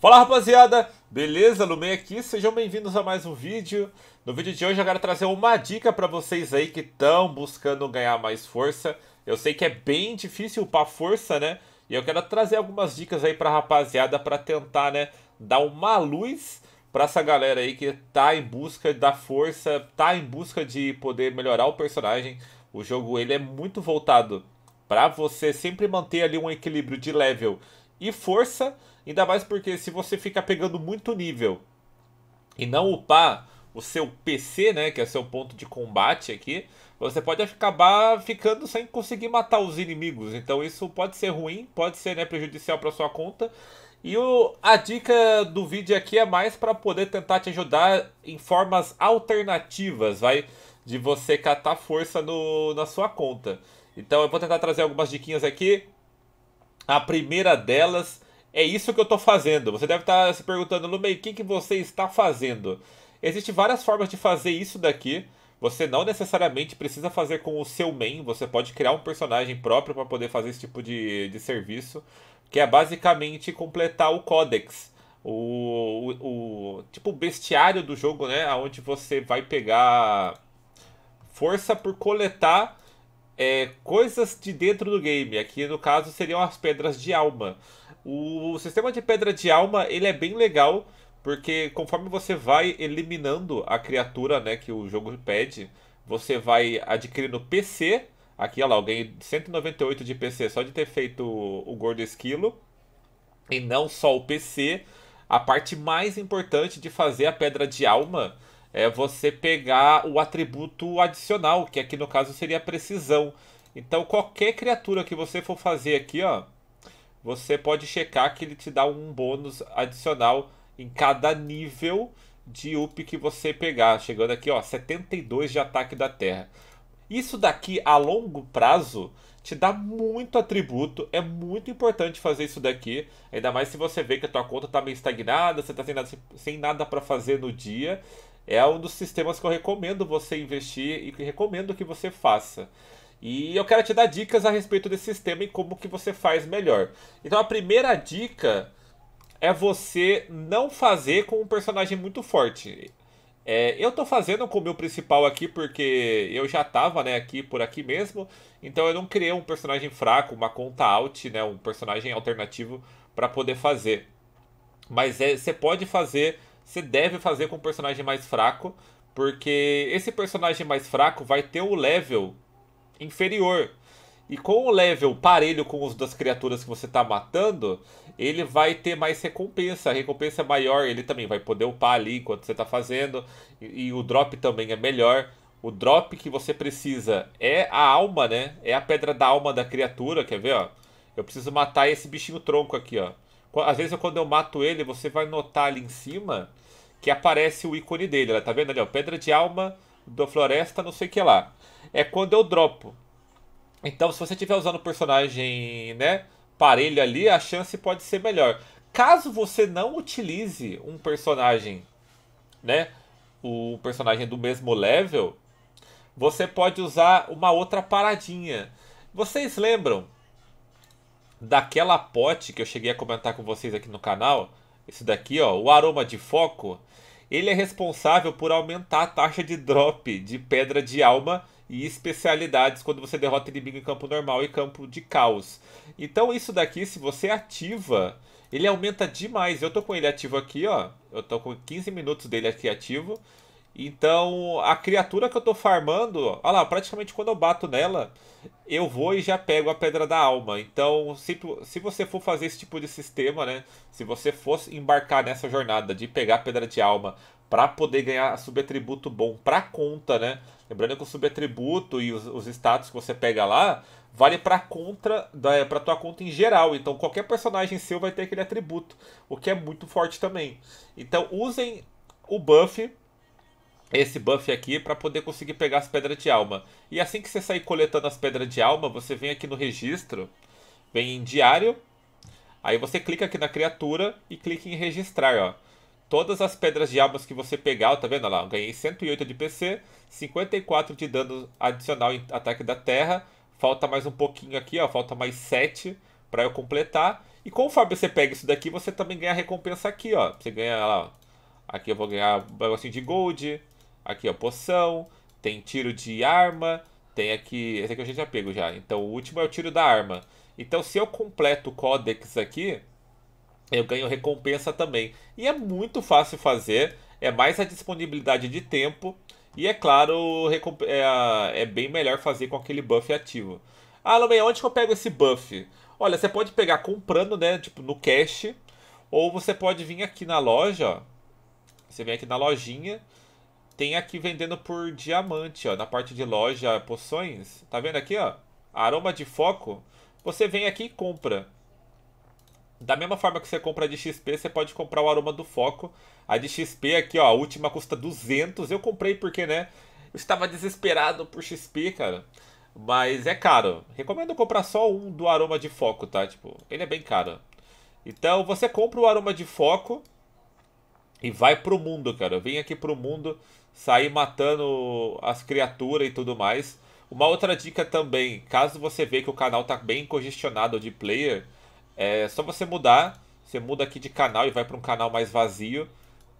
Fala rapaziada, beleza? Lumei aqui, sejam bem-vindos a mais um vídeo. No vídeo de hoje eu quero trazer uma dica para vocês aí que estão buscando ganhar mais força. Eu sei que é bem difícil upar força, né? E eu quero trazer algumas dicas aí pra rapaziada para tentar, né, dar uma luz para essa galera aí que tá em busca da força, tá em busca de poder melhorar o personagem. O jogo ele é muito voltado para você sempre manter ali um equilíbrio de level e força, ainda mais porque se você fica pegando muito nível e não upar o seu PC, né, que é seu ponto de combate aqui, você pode acabar ficando sem conseguir matar os inimigos. Então isso pode ser ruim, pode ser né, prejudicial para sua conta. E o, a dica do vídeo aqui é mais para poder tentar te ajudar em formas alternativas, vai, de você catar força no, na sua conta. Então eu vou tentar trazer algumas diquinhas aqui a primeira delas é isso que eu estou fazendo. Você deve estar se perguntando, Lumei, o que, que você está fazendo? Existem várias formas de fazer isso daqui. Você não necessariamente precisa fazer com o seu main, você pode criar um personagem próprio para poder fazer esse tipo de, de serviço, que é basicamente completar o codex, o, o, o tipo bestiário do jogo, né, onde você vai pegar força por coletar é, coisas de dentro do game. Aqui no caso seriam as pedras de alma. O sistema de pedra de alma ele é bem legal porque conforme você vai eliminando a criatura né, que o jogo pede, você vai adquirindo PC. Aqui, olha lá, eu ganhei 198 de PC só de ter feito o Gordo Esquilo. E não só o PC. A parte mais importante de fazer a pedra de alma é você pegar o atributo adicional, que aqui no caso seria precisão. Então qualquer criatura que você for fazer aqui, ó, você pode checar que ele te dá um bônus adicional em cada nível de up que você pegar, chegando aqui, ó, 72 de ataque da terra. Isso daqui a longo prazo te dá muito atributo, é muito importante fazer isso daqui, ainda mais se você vê que a tua conta está meio estagnada, você está sem nada, sem nada para fazer no dia, é um dos sistemas que eu recomendo você investir e que recomendo que você faça. E eu quero te dar dicas a respeito desse sistema e como que você faz melhor. Então a primeira dica é você não fazer com um personagem muito forte. É, eu tô fazendo com o meu principal aqui porque eu já tava né, aqui por aqui mesmo, então eu não criei um personagem fraco, uma conta alt, né, um personagem alternativo para poder fazer. Mas é, você pode fazer você deve fazer com um personagem mais fraco, porque esse personagem mais fraco vai ter o level inferior. E com o level parelho com os das criaturas que você está matando, ele vai ter mais recompensa. A recompensa é maior, ele também vai poder upar ali enquanto você está fazendo. E, e, o drop também é melhor. O drop que você precisa é a alma, né? É a pedra da alma da criatura, quer ver, ó? Eu preciso matar esse bichinho tronco aqui, ó. Às vezes quando eu mato ele, você vai notar ali em cima que aparece o ícone dele. Tá vendo ali, ó? Pedra de alma da floresta, não sei o que lá. É quando eu dropo. Então, se você estiver usando o personagem, né, parelho ali, a chance pode ser melhor. Caso você não utilize um personagem, né, o personagem do mesmo level, você pode usar uma outra paradinha. Vocês lembram daquela pote que eu cheguei a comentar com vocês aqui no canal? Esse daqui, ó, o aroma de foco, ele é responsável por aumentar a taxa de drop de pedra de alma e especialidades quando você derrota inimigo em campo normal e campo de caos. Então isso daqui, se você ativa, ele aumenta demais. Eu tô com ele ativo aqui, ó. Eu tô com 15 minutos dele aqui ativo. Então, a criatura que eu tô farmando, olha lá, praticamente quando eu bato nela, eu vou e já pego a Pedra da Alma. Então, se, se você for fazer esse tipo de sistema, né? Se você fosse embarcar nessa jornada de pegar a Pedra de Alma para poder ganhar subatributo bom pra conta, né? Lembrando que o subatributo e os, os status que você pega lá vale para contra da para tua conta em geral. Então qualquer personagem seu vai ter aquele atributo, o que é muito forte também. Então usem o buff esse buff aqui para poder conseguir pegar as pedras de alma. E assim que você sair coletando as pedras de alma, você vem aqui no registro, vem em diário, aí você clica aqui na criatura e clica em registrar, ó. Todas as pedras de almas que você pegar, tá vendo lá? Eu ganhei 108 de PC, 54 de dano adicional em ataque da terra. Falta mais um pouquinho aqui, ó, falta mais 7 para eu completar. E conforme você pega isso daqui, você também ganha recompensa aqui, ó. Você ganha lá, Aqui eu vou ganhar um negocinho de gold. Aqui, ó, poção. Tem tiro de arma. Tem aqui... Esse aqui gente já pego já. Então, o último é o tiro da arma. Então, se eu completo o Codex aqui, eu ganho recompensa também. E é muito fácil fazer. É mais a disponibilidade de tempo. E, é claro, é, é bem melhor fazer com aquele buff ativo. Ah, Lumei, onde que eu pego esse buff? Olha, você pode pegar comprando, né? Tipo, no cash. Ou você pode vir aqui na loja, ó. Você vem aqui na lojinha. Tem aqui vendendo por diamante, ó. Na parte de loja, poções. Tá vendo aqui, ó? Aroma de foco. Você vem aqui e compra. Da mesma forma que você compra de XP, você pode comprar o aroma do foco. A de XP aqui, ó, a última custa 200. Eu comprei porque, né, eu estava desesperado por XP, cara. Mas é caro. Recomendo comprar só um do aroma de foco, tá? Tipo, ele é bem caro. Então, você compra o aroma de foco e vai pro mundo, cara. Vem aqui pro mundo, sair matando as criaturas e tudo mais. Uma outra dica também, caso você vê que o canal tá bem congestionado de player, é só você mudar. Você muda aqui de canal e vai para um canal mais vazio.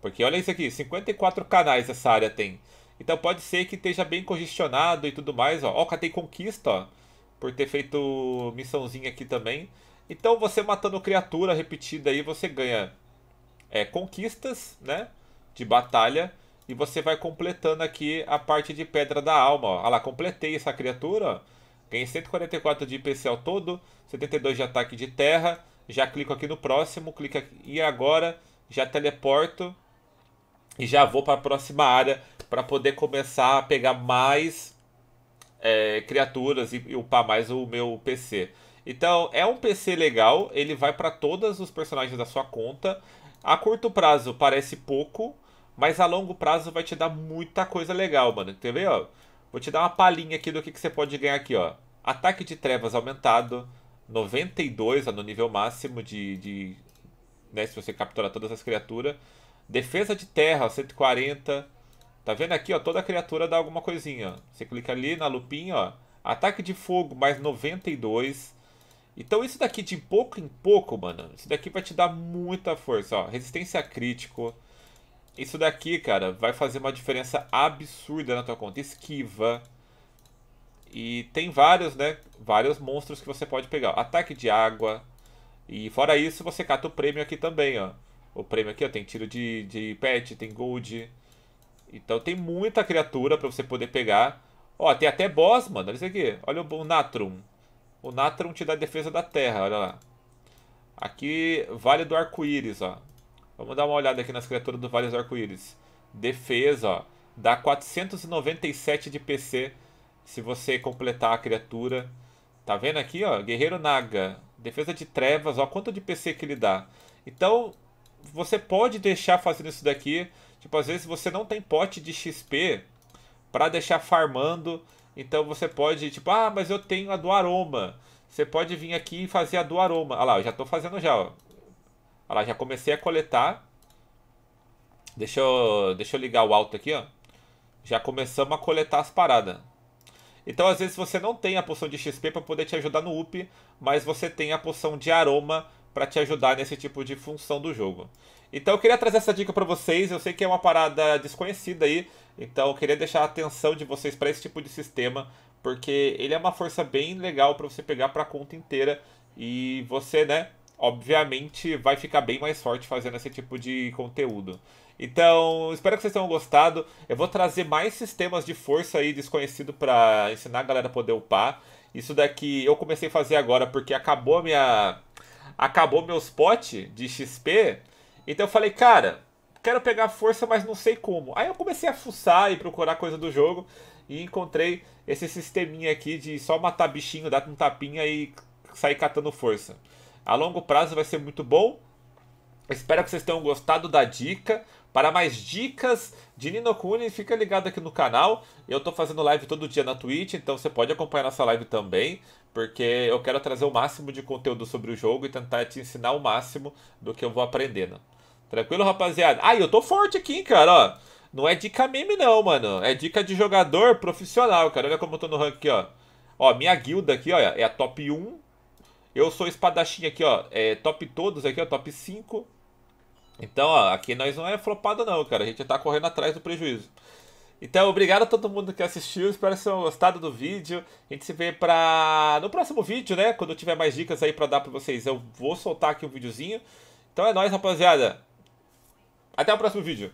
Porque olha isso aqui, 54 canais essa área tem. Então pode ser que esteja bem congestionado e tudo mais. Ó, ó catei conquista, ó, por ter feito missãozinha aqui também. Então você matando criatura repetida aí, você ganha é, conquistas, né? De batalha. E você vai completando aqui a parte de Pedra da Alma. Olha lá, completei essa criatura. Ganhei 144 de IPC ao todo, 72 de ataque de terra. Já clico aqui no próximo, clica aqui, e agora já teleporto e já vou para a próxima área para poder começar a pegar mais é, criaturas e, e upar mais o meu PC. Então é um PC legal, ele vai para todos os personagens da sua conta. A curto prazo parece pouco, mas a longo prazo vai te dar muita coisa legal, mano. Ver, ó? Vou te dar uma palhinha aqui do que, que você pode ganhar aqui, ó. Ataque de trevas aumentado, 92 ó, no nível máximo de, de né, se você capturar todas as criaturas. Defesa de terra, ó, 140. Tá vendo aqui, ó, toda criatura dá alguma coisinha. Você clica ali na lupinha, ó. Ataque de fogo mais 92. Então isso daqui de pouco em pouco, mano, isso daqui vai te dar muita força, ó. Resistência crítico. Isso daqui, cara, vai fazer uma diferença absurda na tua conta. Esquiva. E tem vários, né? Vários monstros que você pode pegar. Ataque de água. E fora isso, você cata o prêmio aqui também, ó. O prêmio aqui, ó, tem tiro de, de pet, tem gold. Então tem muita criatura pra você poder pegar. Ó, tem até boss, mano. Olha isso aqui. Olha o, o Natrum. O Natron te dá defesa da terra, olha lá. Aqui, Vale do Arco-Íris, ó. Vamos dar uma olhada aqui nas criaturas do Vale do Arco-Íris. Defesa, ó. Dá 497 de PC se você completar a criatura. Tá vendo aqui, ó? Guerreiro Naga. Defesa de trevas, ó. Quanto de PC que ele dá. Então, você pode deixar fazendo isso daqui. Tipo, às vezes você não tem pote de XP para deixar farmando então você pode, tipo, ah, mas eu tenho a do aroma. Você pode vir aqui e fazer a do aroma. Olha lá, eu já estou fazendo já, ó. Olha lá, já comecei a coletar. Deixa eu, deixa eu ligar o alto aqui, ó. Já começamos a coletar as paradas. Então, às vezes, você não tem a poção de XP para poder te ajudar no up, mas você tem a poção de aroma para te ajudar nesse tipo de função do jogo. Então, eu queria trazer essa dica para vocês. Eu sei que é uma parada desconhecida aí, então eu queria deixar a atenção de vocês para esse tipo de sistema, porque ele é uma força bem legal para você pegar para a conta inteira e você, né, obviamente vai ficar bem mais forte fazendo esse tipo de conteúdo. Então, espero que vocês tenham gostado. Eu vou trazer mais sistemas de força aí desconhecido para ensinar a galera a poder upar. Isso daqui eu comecei a fazer agora porque acabou minha acabou meus potes de XP. Então eu falei, cara, quero pegar força, mas não sei como. Aí eu comecei a fuçar e procurar coisa do jogo e encontrei esse sisteminha aqui de só matar bichinho, dar um tapinha e sair catando força. A longo prazo vai ser muito bom. Espero que vocês tenham gostado da dica. Para mais dicas de Ninokuni, fica ligado aqui no canal. Eu estou fazendo live todo dia na Twitch, então você pode acompanhar nossa live também, porque eu quero trazer o máximo de conteúdo sobre o jogo e tentar te ensinar o máximo do que eu vou aprendendo. Tranquilo, rapaziada? Ah, eu tô forte aqui, cara, ó. Não é dica meme não, mano. É dica de jogador profissional, cara. Olha como eu tô no rank aqui, ó. Ó, minha guilda aqui, ó, é a top 1. Eu sou espadachim aqui, ó. É, top todos aqui, ó. Top 5. Então, ó, aqui nós não é flopado não, cara. A gente tá correndo atrás do prejuízo. Então, obrigado a todo mundo que assistiu. Espero que tenham gostado do vídeo. A gente se vê pra... no próximo vídeo, né? Quando eu tiver mais dicas aí pra dar pra vocês, eu vou soltar aqui um videozinho. Então é nóis, rapaziada. Até o próximo vídeo.